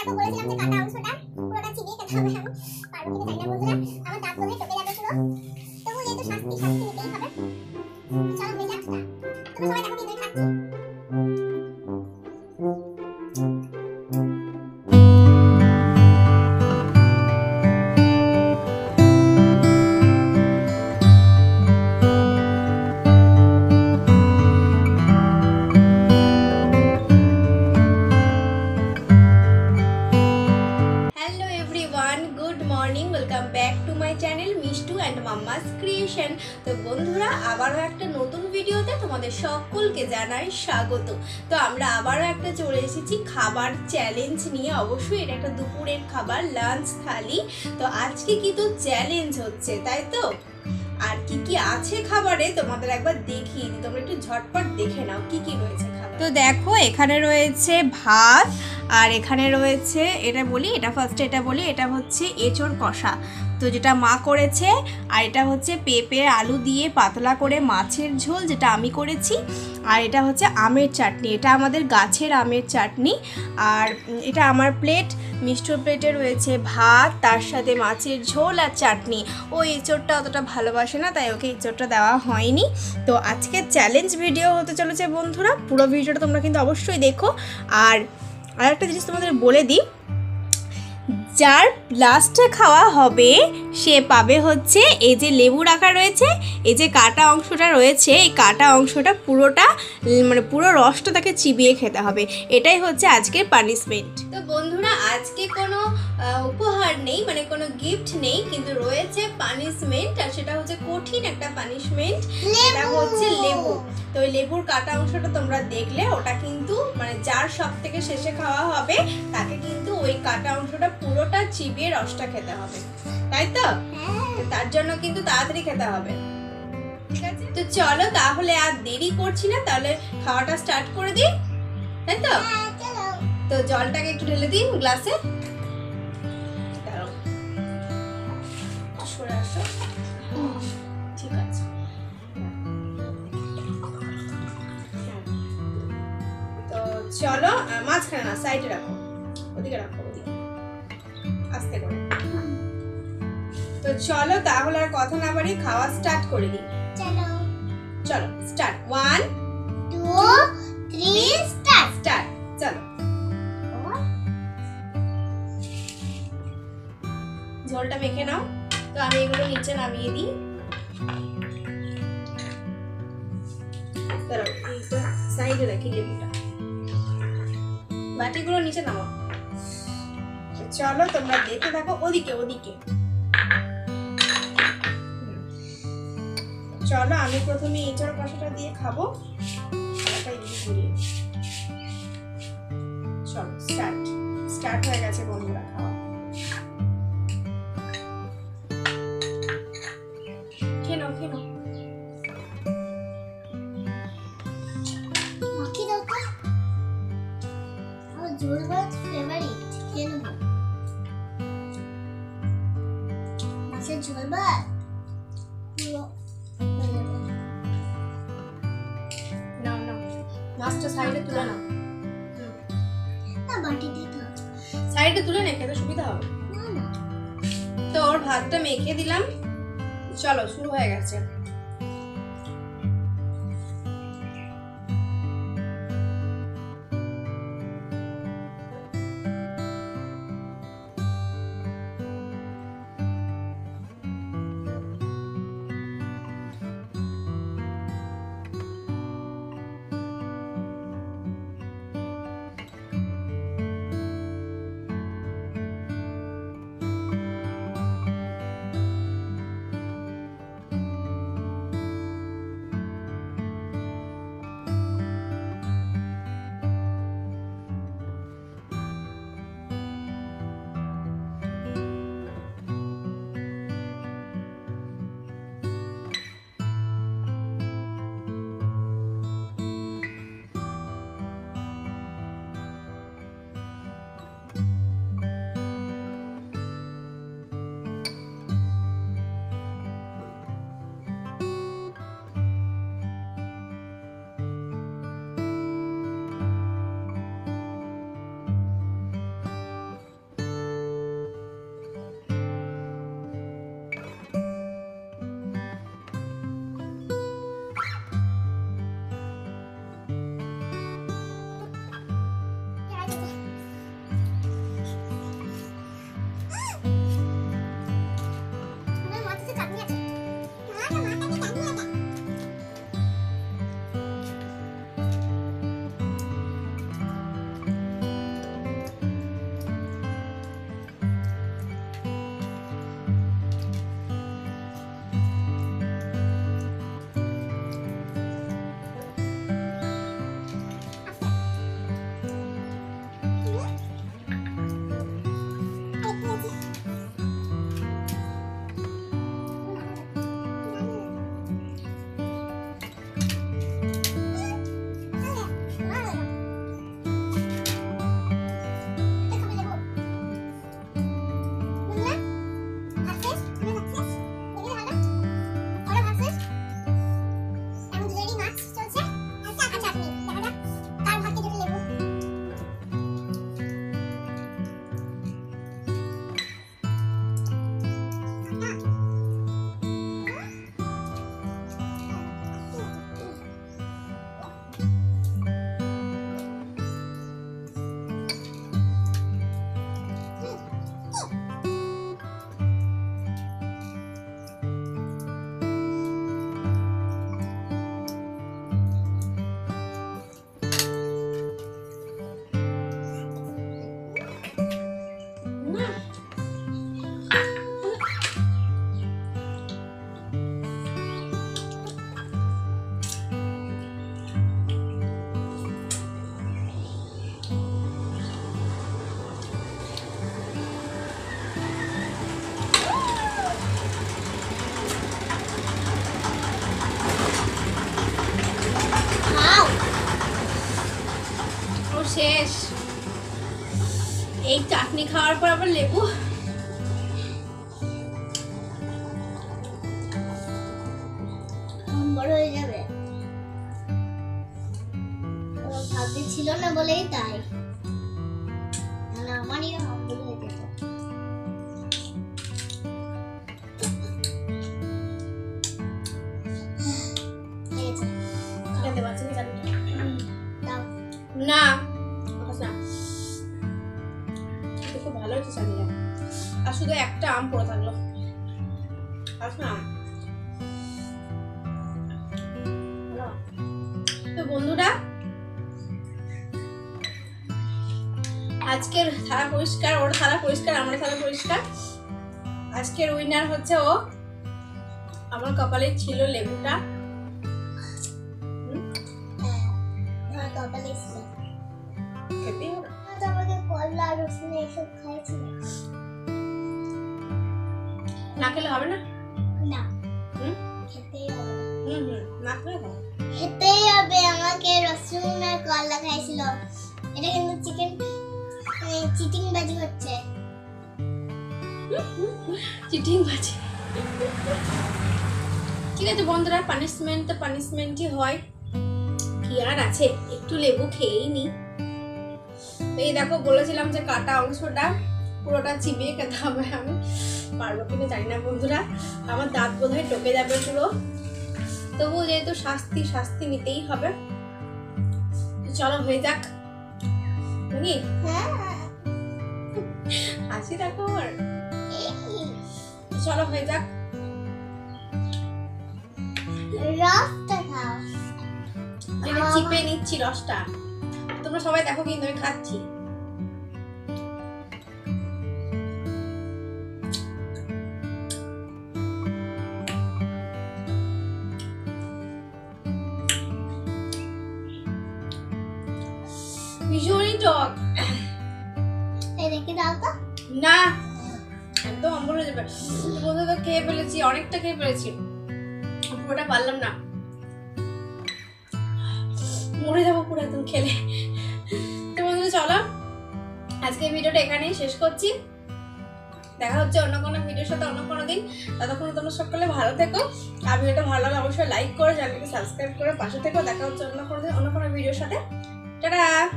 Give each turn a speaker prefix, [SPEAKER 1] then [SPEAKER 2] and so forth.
[SPEAKER 1] দেখো বলেছিলাম যে কাটা অংশটা পুরোটা চিবিয়ে খেতে হবে। আমি পারব কিনা বন্ধুরা,
[SPEAKER 2] আবারও একটা নতুন ভিডিওতে তোমাদের সকলকে জানাই স্বাগত। তো আমরা আবারও একটা চলে এসেছি খাবার চ্যালেঞ্জ নিয়ে। অবশ্যই এটা একটা দুপুরের খাবার লাঞ্চ থালি। তো আজকে কিন্তু চ্যালেঞ্জ হচ্ছে, তাই তো? আর কি কি আছে খাবারে তোমাদের একবার দেখিয়ে দিই তোমরা একটু ঝটপট দেখে নাও কি কি রয়েছে তো দেখো, এখানে রয়েছে ভাত, আর এখানে রয়েছে, এটা বলি, এটা ফার্স্টে এটা বলি, এটা হচ্ছে এঁচড় কষা। তো যেটা মা করেছে, আর এটা হচ্ছে পেঁপে, আলু দিয়ে পাতলা করে মাছের ঝোল যেটা আমি করেছি, আর এটা হচ্ছে আমের চাটনি। এটা আমাদের গাছের আমের চাটনি, আর এটা আমার প্লেট, মিষ্টর প্লেটে রয়েছে ভাত, তার সাথে মাছের ঝোল আর চাটনি। ও এঁচড়টা অতটা ভালোবাসে না, তাই ওকে এঁচড়টা দেওয়া হয়নি। তো আজকে চ্যালেঞ্জ ভিডিও হতে চলেছে বন্ধুরা, পুরো ভিডিওটা তোমরা কিন্তু অবশ্যই দেখো। আর আর একটা জিনিস তোমাদের বলে দিই যার লাস্টে খাওয়া হবে সে পাবে হচ্ছে এই যে লেবু রাখা রয়েছে এই যে কাটা অংশটা রয়েছে এই কাটা অংশটা পুরোটা মানে পুরো রসটা তাকে চিবিয়ে খেতে হবে। এটাই হচ্ছে আজকের পানিশমেন্ট তো বন্ধুরা আজকে কোনো উপহার নেই মানে কোনো গিফট নেই কিন্তু রয়েছে পানিশমেন্ট আর সেটা হচ্ছে কঠিন একটা পানিশমেন্ট এটা হচ্ছে লেবু। তো ওই লেবুর কাটা অংশটা তোমরা দেখলে ওটা কিন্তু মানে যার সব থেকে শেষে খাওয়া হবে তাকে কিন্তু ওই কাটা অংশটা পুরোটা চিবিয়ে রসটা খেতে হবে। তাই তো? তো তার জন্য কিন্তু তাড়াতাড়ি খেতে হবে। ঠিক আছে? তো চলো তাহলে আর দেরি করছি না তাহলে খাওয়াটা স্টার্ট করে দিই। তাই তো? তো জলটাকে একটু ঢেলে দিন গ্লাসে। দাঁড়াও। সরে আসো। চলো মাঝখানে না সাইডে রাখো। ওদিকে রাখো ওদিকে। আস্তে করে। তো চলো তাহলে আর কথা না বাড়ি খাওয়া স্টার্ট করে দিই।
[SPEAKER 1] চলো।
[SPEAKER 2] চলো start one
[SPEAKER 1] two three start
[SPEAKER 2] start চলো। ঝোলটা মেখে নাও। তো আমি এগুলো নিচে নামিয়ে দিই। দাঁড়াও এইটা সাইডে রাখি লেবুটা। বাটিগুলো নিচে নামো চলো তোমরা দেখে থাকো ওদিকে ওদিকে। চলো আমি প্রথমে এঁচড় কষাটা দিয়ে খাব। চলো স্টার্ট স্টার্ট হয়ে গেছে বন্ধুরা।
[SPEAKER 1] ঝোল ফেভারিট খেয়ে নেব মাছের ঝোল
[SPEAKER 2] মাছটা সাইডে তুলে নাও সাইডে তুলে নে। খেতে সুবিধা হবে তো ওর ভাতটা মেখে দিলাম। চলো, শুরু হয়ে গেছে। শেষ। এই চাটনি খাওয়ার পর আবার লেবু।
[SPEAKER 1] বড় হয়ে যাবে। ছিল না বলেই তাই।
[SPEAKER 2] আম পড়ে থাকল খাস না ভালো। তো বন্ধুরা আজকের থালা পরিষ্কার ওর থালা পরিষ্কার আমার থালা পরিষ্কার আজকের উইনার হচ্ছে ও। আমার কপালে ছিল লেবুটা।
[SPEAKER 1] হ্যাঁ, আমার কপালে ছিল।
[SPEAKER 2] খেতেই হবে।
[SPEAKER 1] কলা রসুন খাইছি
[SPEAKER 2] না খেলে হবে না?
[SPEAKER 1] না।
[SPEAKER 2] হুম?
[SPEAKER 1] খেতেই হবে।
[SPEAKER 2] হুম হুম। না খেলে হবে?
[SPEAKER 1] খেতেই হবে। আমাকে রসুন আর কলা খাইছিল। এটা কিন্তু চিকেন চিটিং বাজি হচ্ছে।
[SPEAKER 2] চিটিং বাজে ঠিক আছে বন্ধুরা পানিশমেন্ট তো পানিশমেন্টই হয়। কি আর আছে? একটু লেবু খেয়েই নি। এই দেখো বলেছিলাম যে কাটা অংশটা পুরোটা চিবিয়ে খেতে হবে আমি। পারব কিনা জানি না বন্ধুরা। আমার দাঁত বোধহয় টকে যাবে পুরো। তবুও যেহেতু শাস্তি শাস্তি নিতেই হবে। চলো হয়ে যাক।
[SPEAKER 1] হ্যাঁ
[SPEAKER 2] হাসি দেখো চলো হয়ে যাক। চিপে নিচ্ছি রসটা। তোমরা সবাই দেখো কিন্তু আমি খাচ্ছি। ভীষণই টক।
[SPEAKER 1] রেখে দাও তো
[SPEAKER 2] না একদম অম্বল হয়ে যাবে। বন্ধু তো খেয়ে ফেলেছি অনেকটা খেয়ে ফেলেছি। পুরোটা পারলাম না। মরে যাব পুরো একদম খেলে। তো বন্ধুরা চলো। আজকে ভিডিওটা এখানেই শেষ করছি। দেখা হচ্ছে অন্য কোনো ভিডিওর সাথে অন্য কোনো দিন। ততক্ষণ তোমরা সকলে ভালো থেকো। আর ভিডিওটা ভালো লাগলে অবশ্যই লাইক করে চ্যানেলকে সাবস্ক্রাইব করে পাশে থেকো। দেখা হচ্ছে অন্য কোনো দিন অন্য কোনো ভিডিওর সাথে। 这
[SPEAKER 1] 个啊